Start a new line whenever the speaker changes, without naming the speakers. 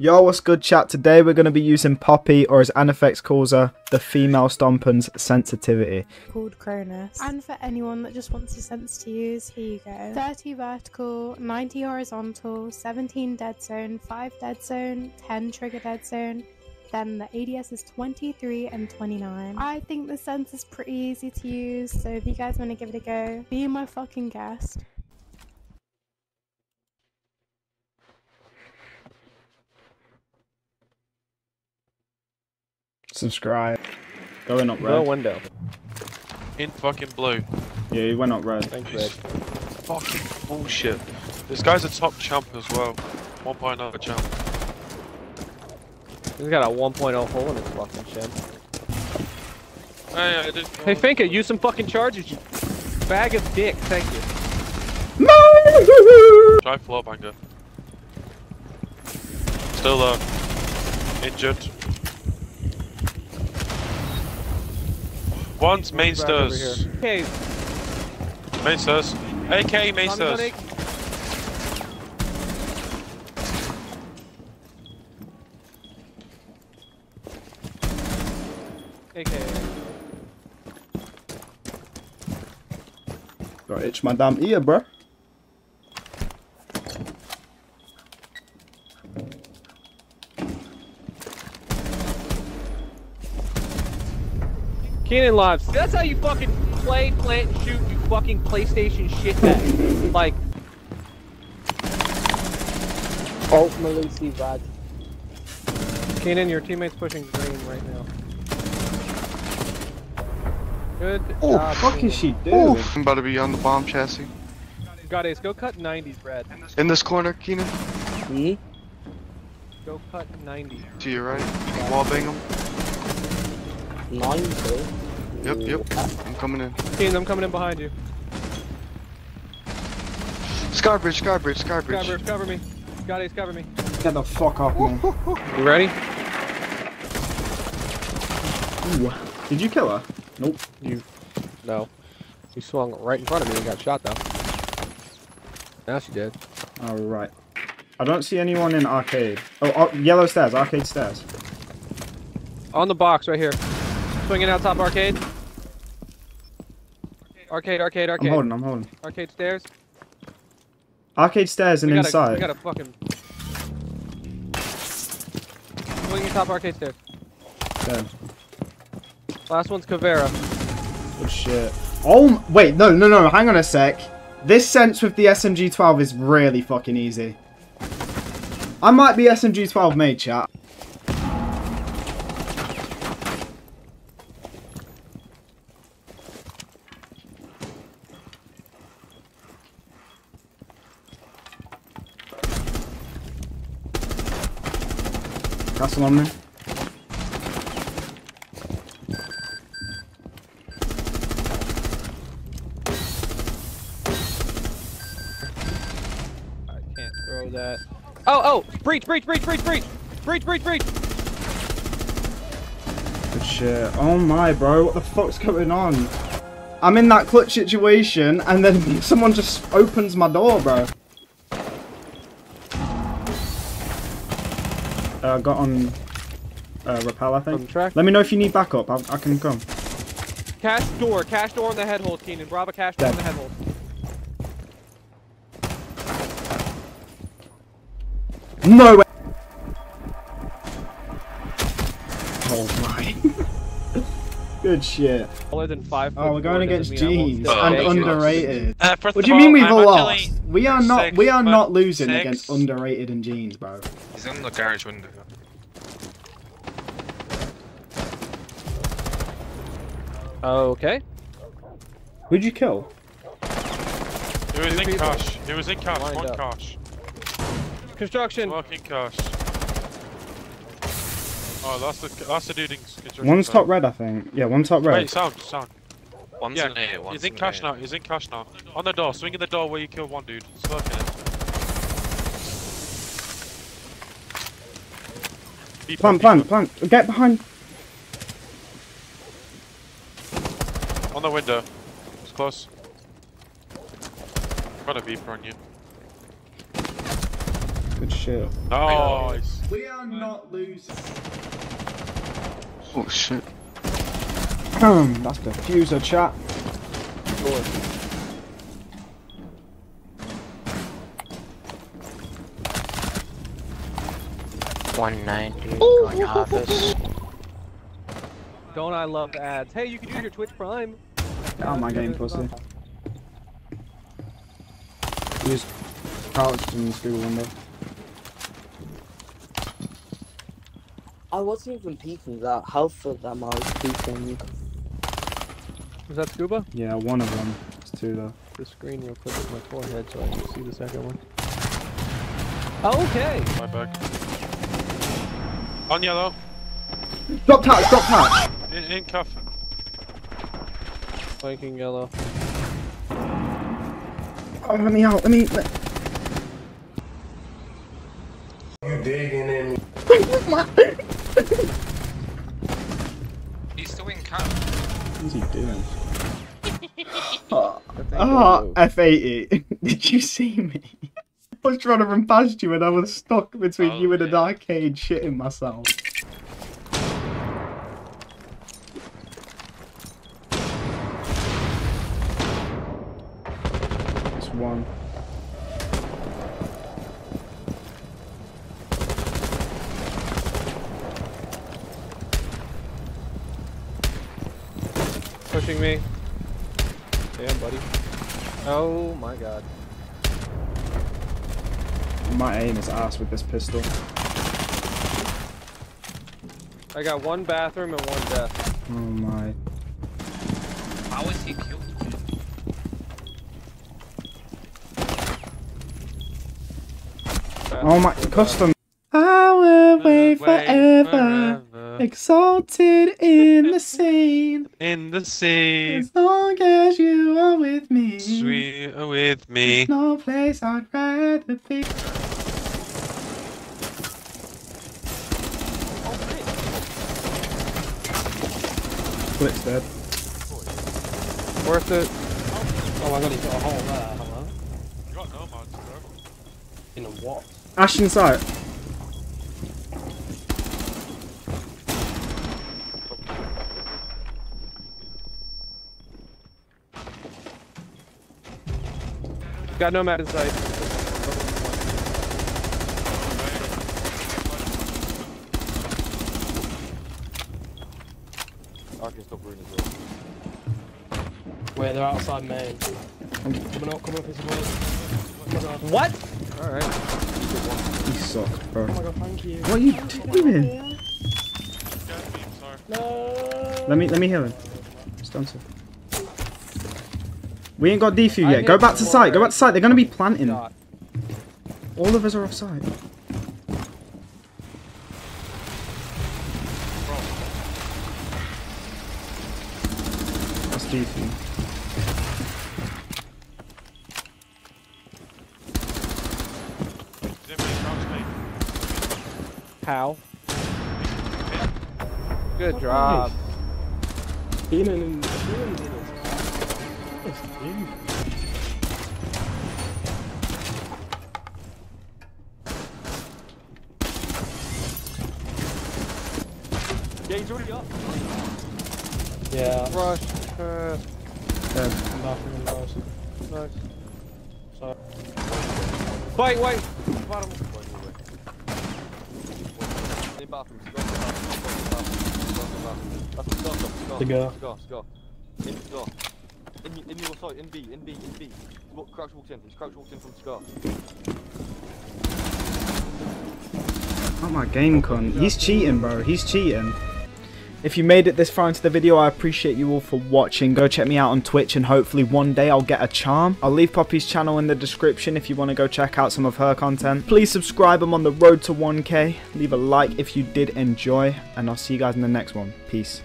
Yo, what's good chat? Today we're going to be using Poppy, or as Anifex calls her, the female Stomper's sensitivity.
called Cronus. And for anyone that just wants a sense to use, here you go. 30 vertical, 90 horizontal, 17 dead zone, 5 dead zone, 10 trigger dead zone. Then the ADS is 23 and 29. I think the sense is pretty easy to use, so if you guys want to give it a go, be my fucking guest.
Subscribe. Going up
No
red.
window.
In fucking blue.
Yeah, he went up red.
Thanks, Red.
Fucking bullshit. This guy's a top champ as well. 1.0 champ.
He's got a 1.0 hole in his fucking shin.
Hey, I didn't.
Hey, Finka, use some fucking charges, you bag of dick. Thank you.
Try floor banger. Still uh, injured. One's main
Back over
stairs.
here. Okay,
Main stairs. AK main stairs.
AK.
Got itch my damn ear, bruh.
Keenan Lives. That's how you fucking play, plant, and shoot, you fucking PlayStation shitbag. like,
Ultimately, see Rad.
Keenan, your teammate's pushing green right now. Good
Oh,
job,
fuck
Keenan.
is she doing?
I'm about to be on the bomb chassis.
Got ace. Go cut 90s, Brad.
In this corner, Keenan.
Hmm?
Go cut 90.
To your right. Wall bang him.
Nine, bro.
Yep, yep. I'm coming in.
Keenan, I'm coming in behind you.
Scarbridge, Scarbridge, Scarbridge.
Cover, cover me. Got ace, cover me.
Get the fuck off me.
You ready?
Ooh. Did you kill her? Nope.
You. No. You swung right in front of me and got shot though. Now she did.
Alright. I don't see anyone in arcade. Oh, oh, yellow stairs, arcade stairs.
On the box right here. Swinging out top arcade. Arcade, arcade, arcade.
I'm holding, I'm holding.
Arcade stairs.
Arcade stairs and
we gotta,
inside.
We got a fucking. Swinging top arcade stairs.
Dead.
Last one's Caveira.
Good oh, shit. Oh, wait, no, no, no, hang on a sec. This sense with the SMG-12 is really fucking easy. I might be SMG-12 made, chat. Castle on me.
I can't throw that. Oh, oh! Breach, breach, breach, breach, breach! Breach, breach, breach!
Good shit. Oh my, bro. What the fuck's going on? I'm in that clutch situation, and then someone just opens my door, bro. Uh, got on uh, rappel, I think.
track.
Let me know if you need backup. I, I can come.
Cash door, cash door on the head hold, Keenan. Bravo cash door on the head hold.
No way. Good shit.
Taller than five
Oh, we're going against Jeans
Oh,
and underrated.
Uh,
What do you mean we've
I'm
lost? We are not.
six
We are not losing
six.
against underrated and Jeans, bro.
He's in the garage window.
Okay.
Who'd you kill?
He was
Two
in
people.
cash. He was in cash.
Lined
One
up.
cash.
Construction.
Fucking cash. Oh, that's the that's the dude in construction.
One's top red, I think. Yeah, one's top red.
Wait, sound, sound.
One's
Yeah,
in A, one's
he's in cash now. He's in cash now. On the door, swing in the door where you killed one dude. Slurping it. Be
Plant,
plant,
plant, plant. Get behind.
On the window. It's close. Got a beeper on you.
Good shit.
Nice.
We are not losing.
Oh shit.
Hmm, that's the fuser chat.
One ninety going office.
Don't I love ads? Hey, you can use your Twitch Prime.
Get out my game, pussy. Just crouched in the Google window.
I wasn't even peeking that. Half of them I was peeking.
Was that Scuba?
Yeah, one of them. It's two though.
The screen real quick with my forehead so I can see the second one. Okay.
My bag. On yellow.
Drop touch, drop touch!
In, in cuff.
Flanking yellow.
Oh, let me out, let me... Let...
He's still in camp.
What's he doing?
I think
Ah, F80. Did you see me? I was trying to run past you and I was stuck between
Oh,
you and an
yeah.
arcade shitting myself. It's one.
Pushing me. Damn, buddy. Oh my god.
My aim is ass with this pistol.
I got one bathroom and one death.
Oh my.
How was he killed?
Oh my. Custom. I will wait forever. Exalted in the scene.
In the sea.
As long as you are with me.
Sweet uh, with me.
There's no place I'd rather be. Split's dead.
Worth it.
Oh my god, he's got a hole there. Hello?
You got no mods, bro.
In a what?
Ashton sight.
Got nomad in sight.
Wait, they're outside main. Coming up, coming up, it's a word.
What? Alright.
He sucks, bro.
Oh my god, thank you.
What are you doing?
Scared me.
No!
Let me let me heal him. Stunted. We ain't got defuse yet. Go back to site. Go back to site. They're gonna be planting. All of us are off site. That's defuse.
Is everybody crouch, mate?
How? Good job.
Keenan and Keenan did it.
Yeah, he's already up.
Yeah.
Rush. Uh,
Dead.
Bathroom guys.
nice.
Sorry.
Wait, wait. Bottom.
The girl.
Cigar, cigar. In cigar. In, in your side, in B, in B, in B. What, crouch walked in, he's crouch walked in from cigar.
Oh my game cunt. He's cheating, bro. He's cheating. If you made it this far into the video, I appreciate you all for watching. Go check me out on Twitch and hopefully one day I'll get a charm. I'll leave Poppy's channel in the description if you want to go check out some of her content. Please subscribe. I'm on the road to 1k. Leave a like if you did enjoy and I'll see you guys in the next one. Peace.